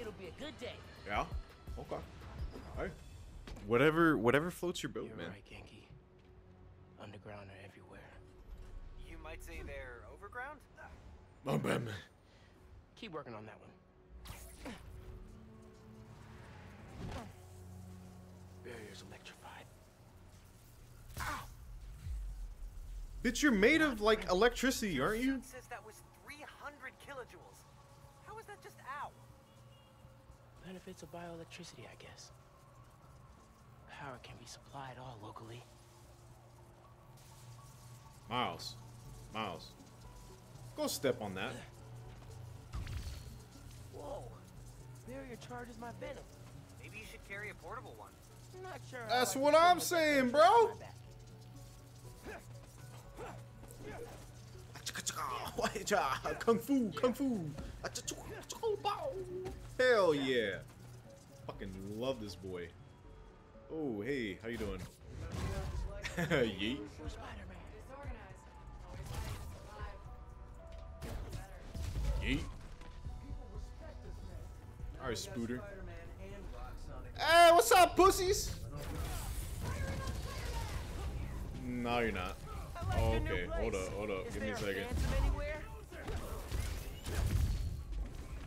It'll be a good day. Yeah. Okay. All right. Whatever, whatever floats your boat, You're man. right, Genki. Underground are everywhere. You might say they're overground? Oh, bam. Keep working on that one. Barrier's electrified. Bitch, you're made of like electricity, aren't you? Says that was 300 kilojoules. How is that just ow? Benefits of bioelectricity, I guess. Power can be supplied all locally. Miles, Miles, go step on that. Whoa! Barrier charges my venom. Maybe you should carry a portable one. I'm not sure. That's what I'm saying, bro. Kung fu, kung fu. Hell yeah. Fucking love this boy. Oh, hey, how you doing? Yeet. Yeet. Alright, Spooter. Hey, what's up, pussies? No, you're not. Oh, okay, hold up, hold up. Give me a second.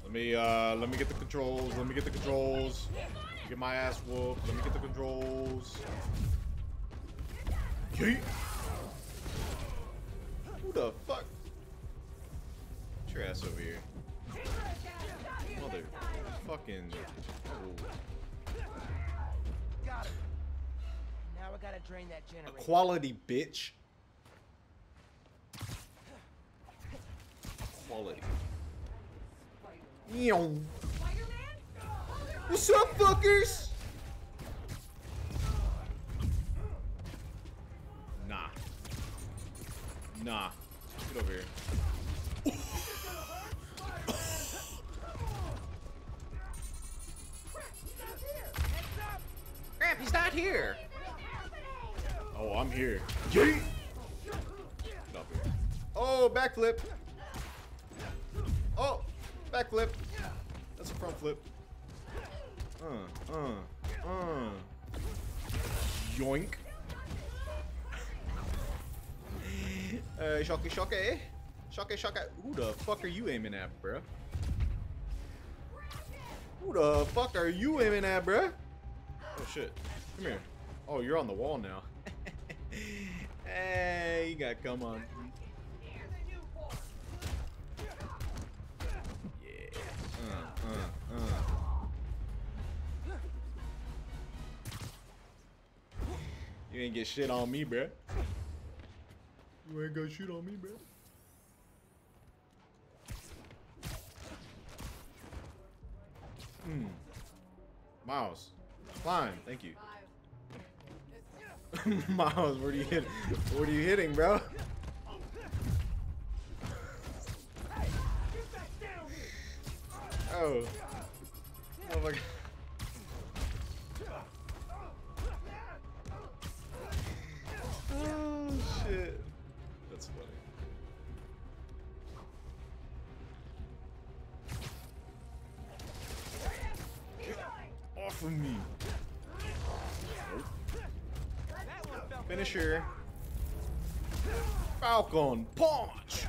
Let me, uh, let me get the controls. Let me get the controls. Get my ass whooped. Let me get the controls. Yeet. Who the fuck? Get your ass over here. Mother fucking. Oh. Got him. Now I gotta drain that generator. Quality, bitch. Quality. Meow. What's up, fuckers? Nah. Nah. Get over here. Gramp, he's not here. Oh, I'm here. Yeet! Get up here. Oh, backflip. Oh, backflip. That's a front flip. Uh, uh. Yoink. Uh, shocky, shocky. Shocky, shocky. Who the fuck are you aiming at, bruh? Who the fuck are you aiming at, bruh? Oh shit. Come here. Oh, you're on the wall now. hey, you got come on. Yeah. Uh, uh. You ain't get shit on me, bruh. You ain't got shit on me, bruh. Hmm. Miles. Climb. Thank you. Miles, what are you hitting? What are you hitting, bro? Oh. Oh my god. Me. Finisher. Falcon punch.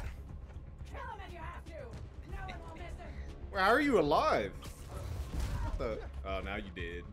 Where are you alive? What the? Oh, now you did.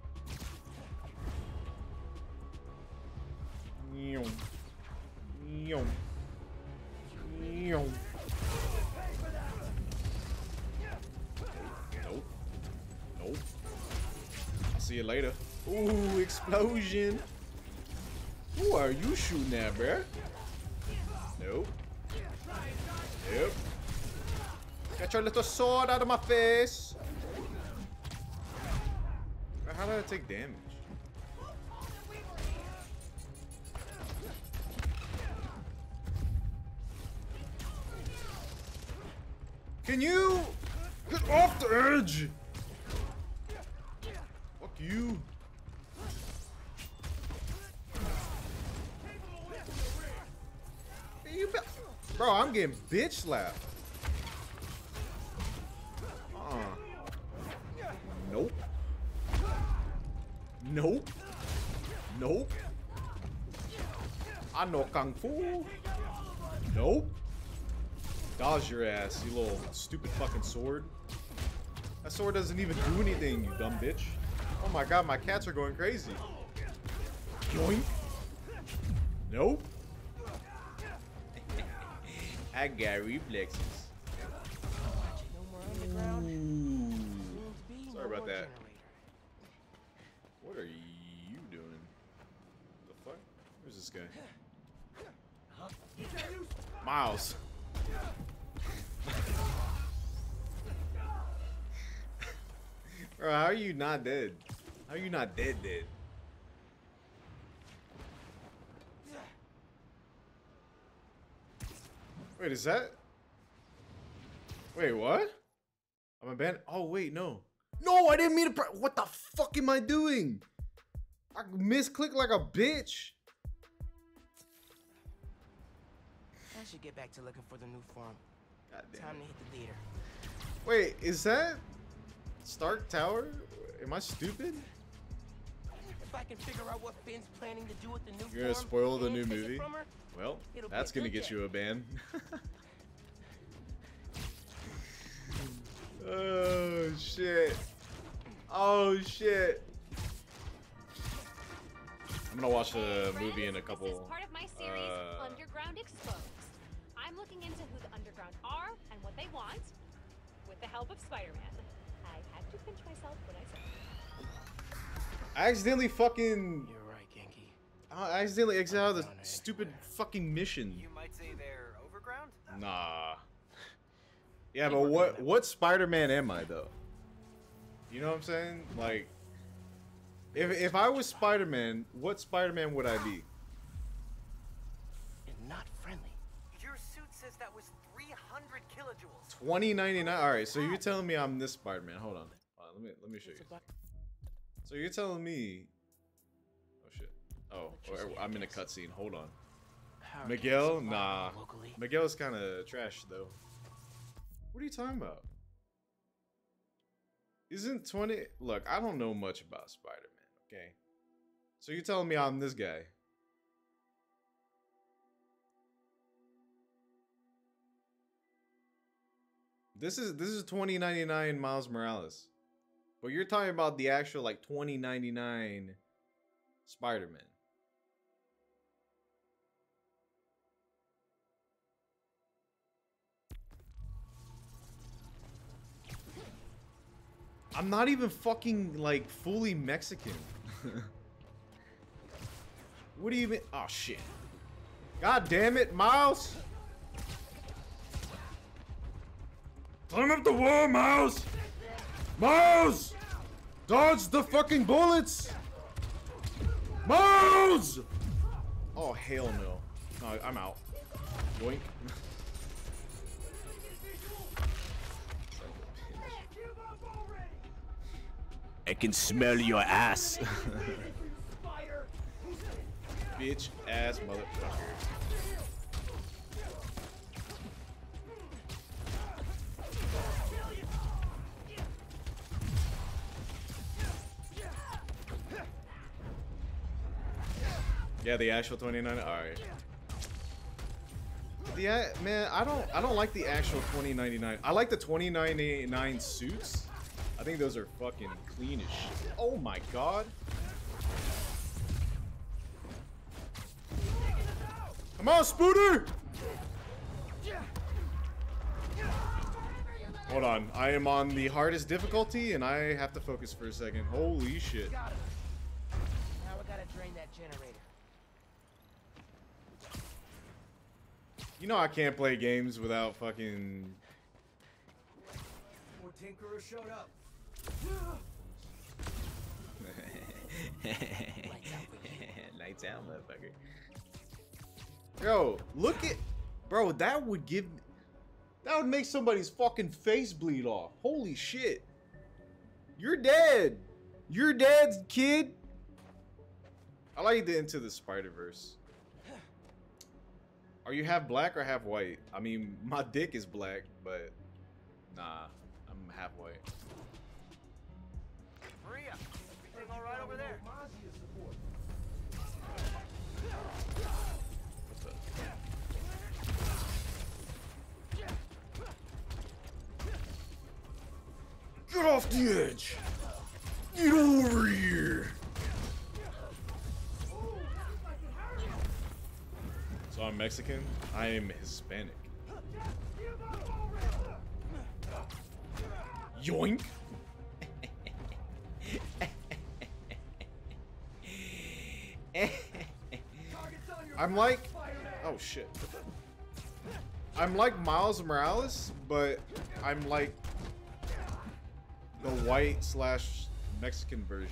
Get your little sword out of my face. How did I take damage? Can you get off the edge? Fuck. You Bro, I'm getting bitch slapped. Uh. Nope. Nope. Nope. I know Kung Fu. Nope. Dodge your ass, you little stupid fucking sword. That sword doesn't even do anything, you dumb bitch. Oh my god, my cats are going crazy. Yoink. Nope. I got reflexes. No more underground. Ooh. Soon to be, Sorry about that. What are you doing? The fuck? Where's this guy? Miles. Bro, how are you not dead? How are you not dead dead? Wait, is that? Wait, what? I'm a band. Oh wait, no. No, I didn't mean to. Pre- what the fuck am I doing? I misclicked like a bitch. I should get back to looking for the new farm. Time to hit the leader. Wait, is that Stark Tower? Am I stupid? If I can figure out what Finn's planning to do with the new You're gonna spoil the new movie? Well, It'll that's gonna get day. you a ban. oh shit. Oh shit. I'm gonna watch the Hey, movie in a couple. This is part of my series, uh, Underground Exposed. I'm looking into who the Underground are and what they want, with the help of Spider-Man. I had to pinch myself when I said it. I accidentally fucking. You're right, Genki. I accidentally exiled the Underground are stupid everywhere. fucking mission. You might say they're overground? Nah. Yeah, but what what Spider-Man am I though? You know what I'm saying? Like, if if I was Spider-Man, what Spider-Man would I be? And not friendly. Your suit says that was 300 kilojoules. 2099. All right, so you're telling me I'm this Spider-Man? Hold on. Hold on, let me let me show you. So you're telling me? Oh shit. Oh, I'm in a cutscene. Hold on. Miguel? Nah. Locally. Miguel's kind of trash though. What are you talking about? Isn't 20 Look, I don't know much about Spider-Man, okay? So you're telling me I'm this guy? This is this is 2099 Miles Morales. But you're talking about the actual like 2099 Spider-Man. I'm not even fucking like fully Mexican. what do you mean? Oh shit. God damn it, Miles! Climb up the wall, Miles! Miles! Dodge the fucking bullets! Miles! Oh hell no. No, I'm out. Yoink. I can smell your ass. Bitch ass motherfucker. Yeah, the actual 29. All right. The uh, man, I don't I don't like the actual 2099. I like the 2099 suits. I think those are fucking clean as shit. Oh my god. Come on, Spooter! Hold on, I am on the hardest difficulty and I have to focus for a second. Holy shit. Now we gotta drain that generator. You know I can't play games without fucking More Tinkerer showed up. Lights out, motherfucker. Yo, look at, bro. That would give, that would make somebody's fucking face bleed off. Holy shit. You're dead. You're dead, kid. I like the Into the Spider Verse. Are you half black or half white? I mean, my dick is black, but nah, I'm half white. Maria, everything all right over there? Get off the edge! Get over here! I'm Mexican. I am Hispanic. Yoink! I'm like, oh shit. I'm like Miles Morales, but I'm like the white slash Mexican version.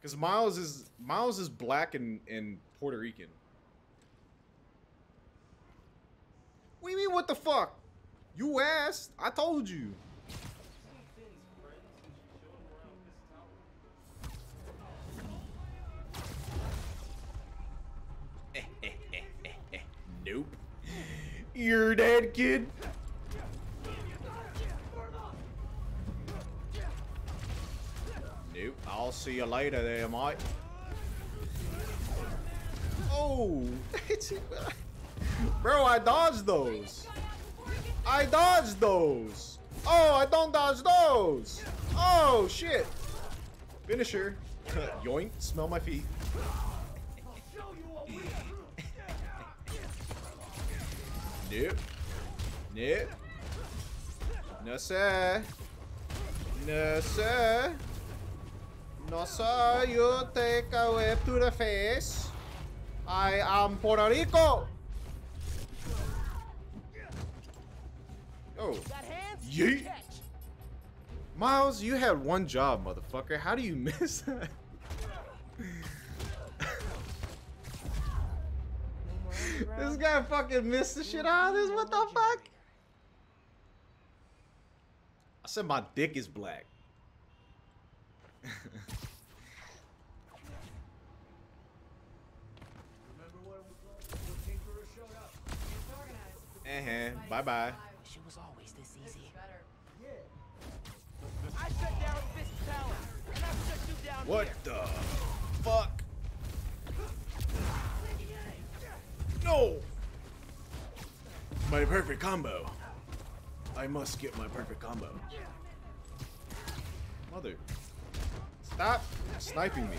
Because Miles is Miles is black and, and Puerto Rican. What do you mean what the fuck? You asked. I told you. nope. You're dead, kid. Nope. I'll see you later there, mate. Oh, bro, I dodged those. I dodged those. Oh, I don't dodge those. Oh, shit. Finisher. Yoink. Smell my feet. nope. Nope. No, sir. No, sir. No, sir. You take a whip to the face. I am Puerto Rico. Oh. Yeet. Miles, you had one job, motherfucker. How do you miss that? this guy fucking missed the shit out of this. What the fuck? I said my dick is black. Uh-huh. Bye bye. Wish it was always this easy. I shut down Fisk Tower, and I've shut you down What here. the fuck? No! My perfect combo. I must get my perfect combo. Mother. Stop sniping me.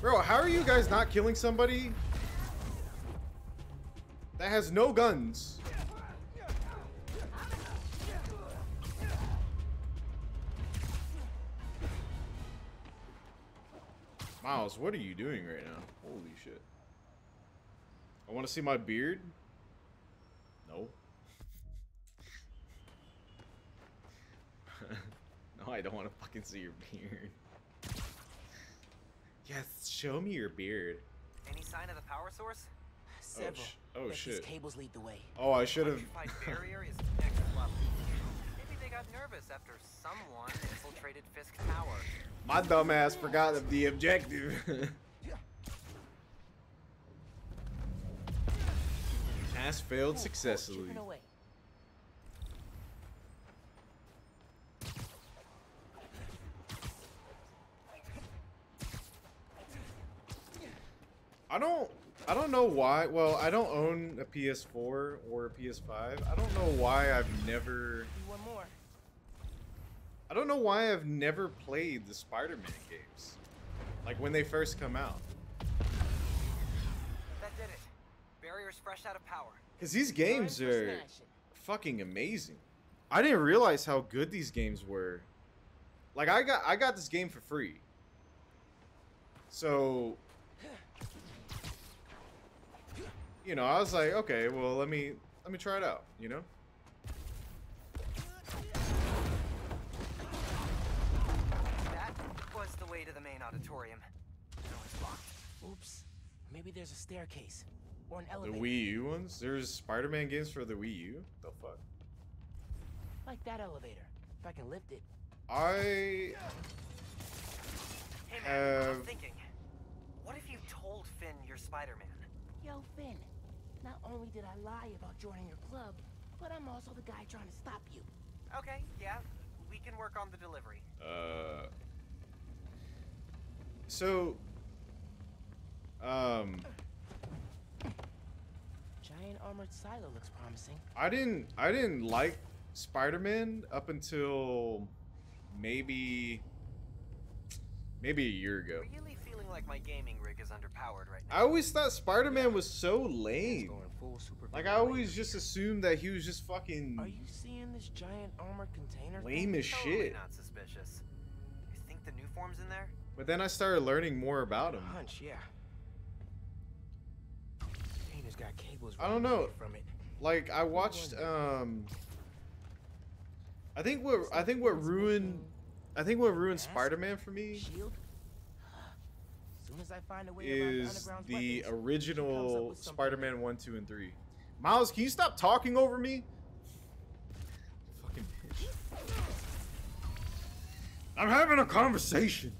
Bro, how are you guys not killing somebody that has no guns? Miles, what are you doing right now? Holy shit. I want to see my beard? No. no, I don't want to fucking see your beard. Yes, show me your beard. Any sign of the power source? Several. Oh, sh- oh, Bet these shit. cables lead the way. Oh, I should have. Barrier is next level. Maybe they got nervous after someone infiltrated Fisk Tower. My dumbass forgot of the objective. Task failed Oh, oh, successfully. chipping away. I don't I don't know why. Well, I don't own a PS4 or a PS5. I don't know why I've never one more. I don't know why I've never played the Spider-Man games. Like when they first come out. That did it. Barrier's fresh out of power. Cuz these games are fucking amazing. I didn't realize how good these games were. Like I got I got this game for free. So you know, I was like, okay, well, let me let me try it out, you know? That was the way to the main auditorium. No, it's locked. Oops. Maybe there's a staircase or an elevator. The. Wii U ones? There's Spider-Man games for the Wii U? The fuck? Like that elevator. If I can lift it. I Hey man, I'm thinking. What if you told Finn you're Spider-Man? Yo, Finn. Not only did I lie about joining your club, but I'm also the guy trying to stop you. Okay, yeah, we can work on the delivery. uh So um Giant armored silo looks promising. I didn't I didn't like Spider-Man up until maybe maybe a year ago. Really feeling like my gaming rig is underpowered right now. I always thought Spider-Man was so lame. Going full super Like I always just assumed that he was just fucking Are you seeing this giant armored container? lame thing? as Totally shit. not suspicious. You think the Nuform's in there? But then I started learning more about him. Hunch, yeah. Container's got cables. I don't know. From it. Like I watched um I think what I think what ruined I think what ruined Spider-Man for me Shield. Soon as I find a way the is the weapons, she comes up original Spider-Man 1, 2, and 3. Miles, can you stop talking over me? Fucking bitch. I'm having a conversation.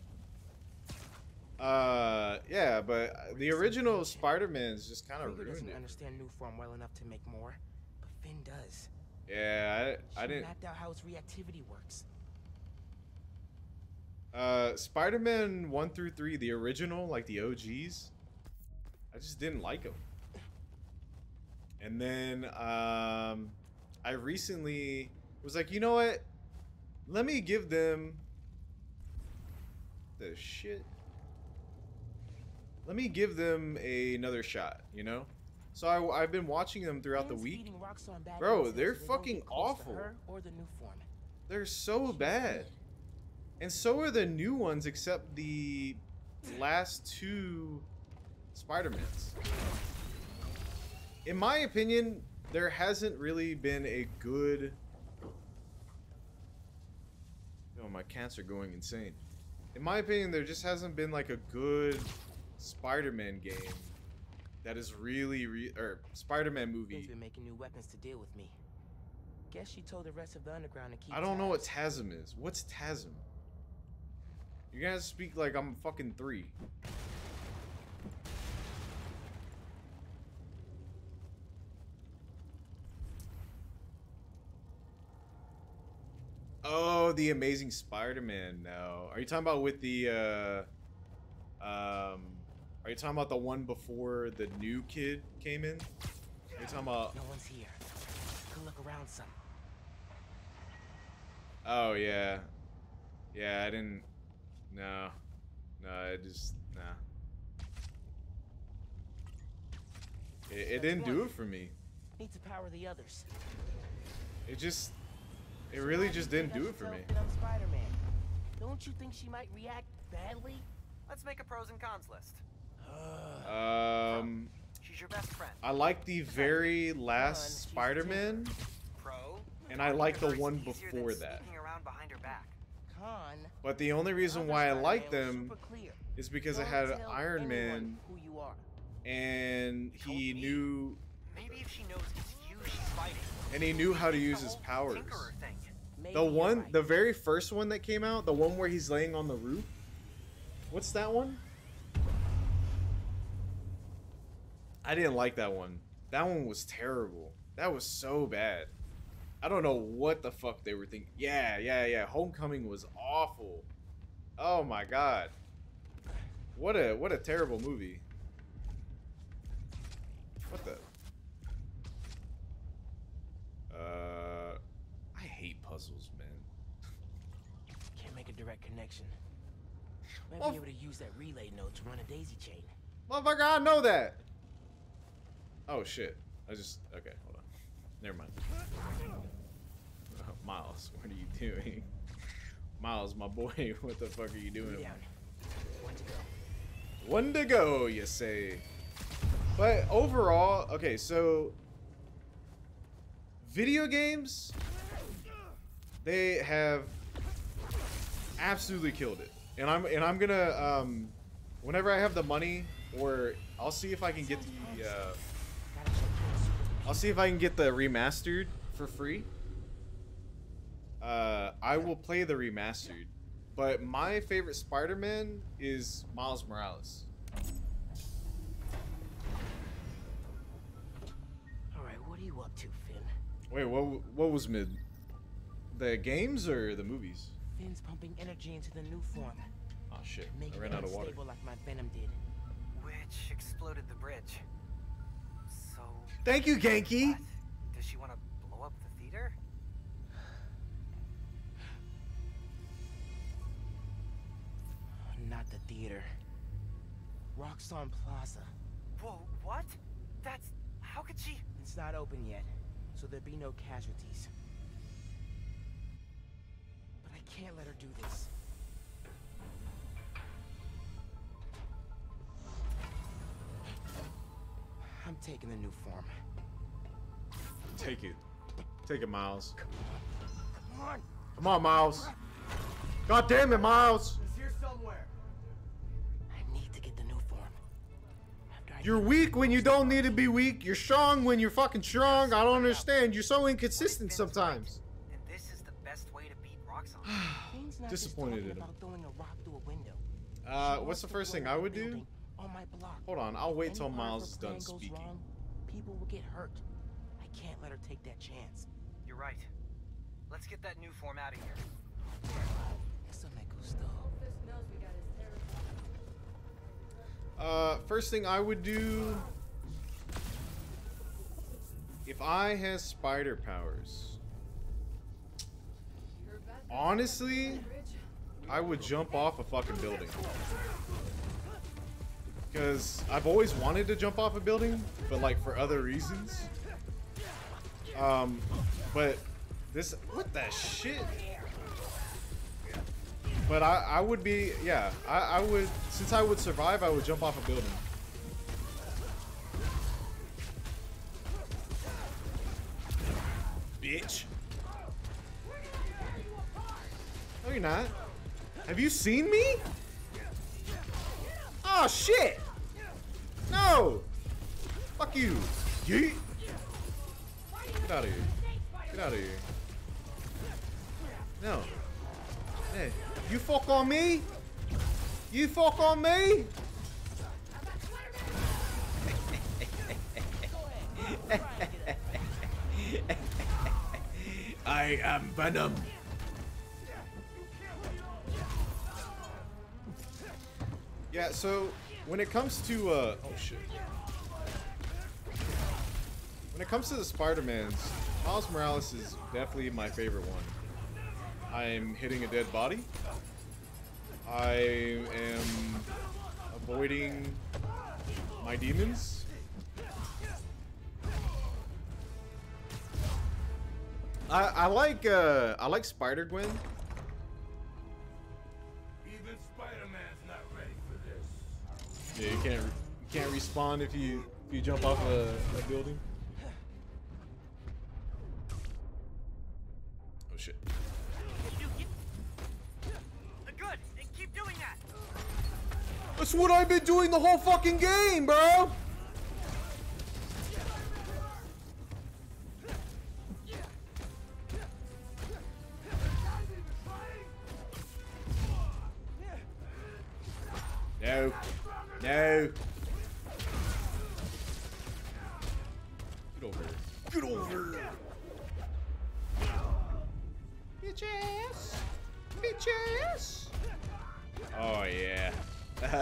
Uh, yeah, but the original Spider-Man is just kind of ruined doesn't it. understand new form well enough to make more, but Finn does. Yeah, I, I didn't. mapped out how its reactivity works. Uh, Spider-Man 1 through 3, the original, like the OGs, I just didn't like them. And then um, I recently was like, you know what? Let me give them the shit. Let me give them another shot, you know? So I, I've been watching them throughout the week. feeding Roxxon bad Bro, they're so they don't fucking get close to awful. her or the new form. They're so bad. And so are the new ones, except the last two Spider-Mans. In my opinion, there hasn't really been a good. Oh, my cats are going insane. In my opinion, there just hasn't been like a good Spider-Man game that is really, re- or Spider-Man movie. been making new weapons to deal with me. Guess she told the rest of the underground to keep. I don't know what. TASM is. What's TASM? You guys speak like I'm fucking three. Oh, the Amazing Spider-Man. No, are you talking about with the? uh Um, are you talking about the one before the new kid came in? Are you talking about? No one's here. Could look around some. Oh yeah, yeah. I didn't. No, no. I just nah. It, it didn't do it for me. Need to power the others. It just. It really just didn't do it for me. I'm Spider-Man. Don't you think she might react badly? Let's make a pros and cons list. Um, She's your best friend. I like the very last Spider-Man, and I like the one before that. around behind her back. Con. But the only reason why I like them clear. is because I Don't had Iron Man, Who you are. and he me. knew, Maybe if she knows it's you she's fighting. and he knew how to use his powers. Tinkerer thing. Maybe The one, right. the very first one that came out, the one where he's laying on the roof. What's that one? I didn't like that one. That one was terrible. That was so bad. I don't know what the fuck they were thinking. Yeah, yeah, yeah. Homecoming was awful. Oh my god. What a what a terrible movie. What the? Uh, I hate puzzles, man. Can't make a direct connection. Might Well, be able to use that relay node to run a daisy chain. Motherfucker, I know that. Oh shit. I just okay, hold on. Never mind. Miles, what are you doing? Miles, my boy, what the fuck are you doing? One to go. One to go, you say. But overall, okay, so video games they have absolutely killed it. And I'm and I'm going to um whenever I have the money or I'll see if I can get the uh Gotta check in super I'll see if I can get the remastered for free. Uh, I will play the remastered, but my favorite Spider-Man is Miles Morales. Alright, what are you up to, Finn? Wait, what? What was mid? The games or the movies? Finn's pumping energy into the new form. Oh shit! Making I ran out of water. unstable like my venom did. Which exploded the bridge. So. Thank you, Genki. Does she want to the theater. Roxxon Plaza. Whoa, what? That's... How could she... It's not open yet, so there'd be no casualties. But I can't let her do this. I'm taking the new form. Take it. Take it, Miles. Come on! Come on, Miles. God damn it, Miles. He's here somewhere. You're weak when you don't need to be weak. You're strong when you're fucking strong. I don't understand. You're so inconsistent sometimes. And this is the best way to beat Roxxon. Kane's Disappointed just in him. about throwing a rock through a window. Uh, what's the first thing I would do? On my block. Hold on, I'll wait till Any part of Miles is done goes speaking. wrong, people will get hurt. I can't let her take that chance. You're right. Let's get that Nuform out of here. Eso me gustó. Fisk knows we got his territory. Uh, first thing I would do if I had spider powers. Honestly, I would jump off a fucking building. Because I've always wanted to jump off a building, but like for other reasons. Um, but this, what the shit? But I, I would be, yeah, I, I would, since I would survive, I would jump off a building. Bitch. No, you're not. Have you seen me? Oh, shit! No! Fuck you! Yeet! Get out of here. Get out of here. No. Hey, you fuck on me? You fuck on me? I am Venom. Yeah, so when it comes to uh oh shit. When it comes to the Spider-Mans, Miles Morales is definitely my favorite one. I'm hitting a dead body. I am avoiding my demons. I I like uh I like Spider Gwen. Even Spider-Man's not ready for this. Yeah, you can't you can't respawn if you if you jump off a, a building. That's what I've been doing the whole fucking game, bro.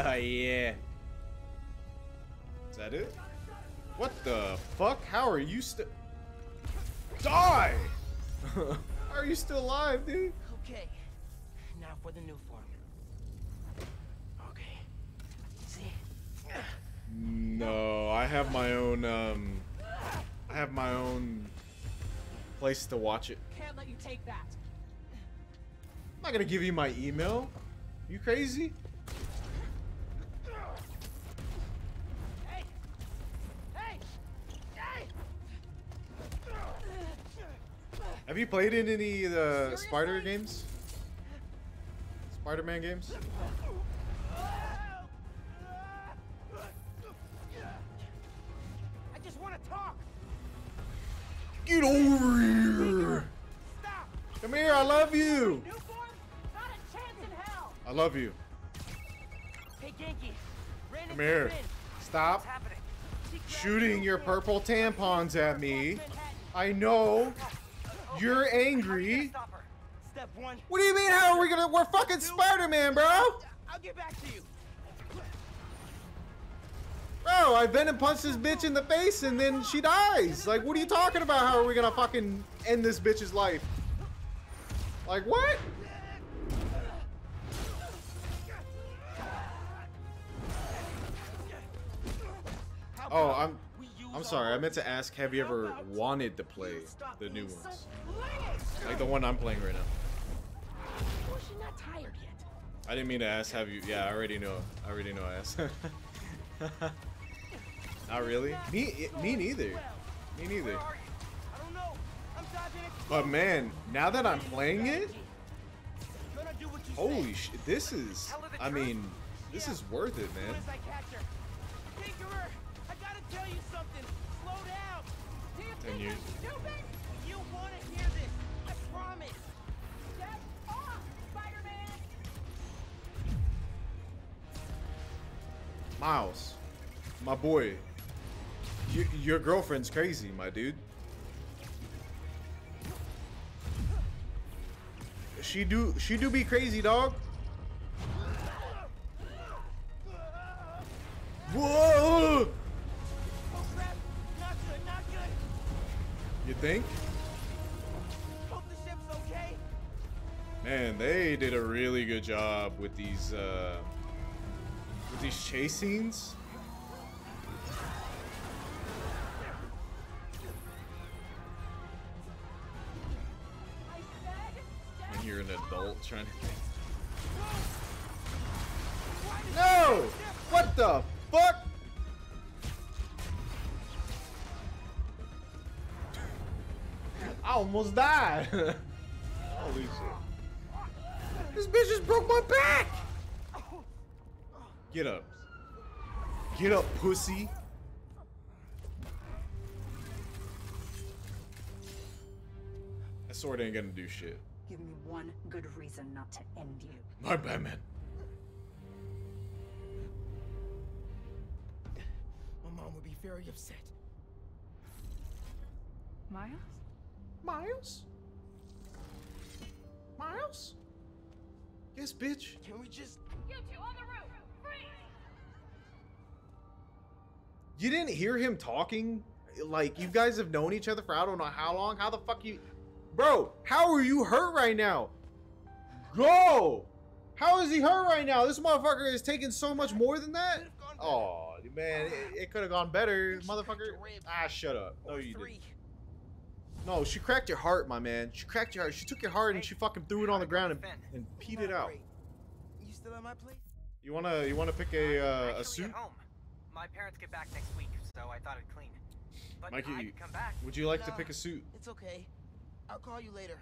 Oh yeah. Is that it? What the fuck? How are you still? Die! How are you still alive, dude? Okay. Now for the new form. Okay. See? No, I have my own. Um, I have my own place to watch it. Can't let you take that. I'm not gonna give you my email. You crazy? Have you played in any of the Spider games? Spider-Man games? I just want to talk. Get over here! Stop. Come here, I love you! Not a chance in hell! I love you. Hey, Genki. Come here. Stop What's happening? She grabbed shooting your purple tampons at me. I know. You're angry. Step one. What do you mean? How are we gonna? We're fucking Spider-Man, bro. I'll get back to you. Bro, I venom punched this bitch in the face and then she dies. Like, what are you talking about? How are we gonna fucking end this bitch's life? Like, what? Oh, I'm I'm sorry. I meant to ask, have you ever wanted to play the new ones? Like the one I'm playing right now. I didn't mean to ask. Have you? Yeah, I already know. I already know. I asked. Not really. Me, me neither. Me neither. But man, now that I'm playing it, holy shit, this is. I mean, this is worth it, man. Tell you something. Slow down. Do you Ten think years. I'm stupid? You wanna hear this? I promise. Step off, Spider-Man! Miles, my boy, you, your girlfriend's crazy, my dude. She do she do be crazy, dog. Whoa! You think? Hope the ship's okay. Man, they did a really good job with these uh with these chase scenes. When you're an adult trying to did No! What the fuck? Almost died. Holy shit. This bitch just broke my back! Get up. Get up, pussy. That sword ain't gonna do shit. Give me one good reason not to end you. My Batman. My mom would be very upset. Miles? Miles? Miles? Yes, bitch. Can we just you two on the roof! Freeze! You didn't hear him talking? Like, you guys have known each other for I don't know how long? How the fuck you. Bro, how are you hurt right now? Go! How is he hurt right now? This motherfucker is taking so much more than that? Could've gone better. Oh, man, it, it could have gone better, motherfucker. cracked a rib. Ah, shut up. No, you didn't. No, she cracked your heart, my man. She cracked your heart. She took your heart and she fucking threw it on the ground and, and peed it out. You still at my place? You wanna, you wanna pick a, I'm uh, actually a suit? Home. My parents get back next week, so I thought I'd clean. But Mikey, I could come back. Would you like to Nah. pick a suit? It's okay. I'll call you later.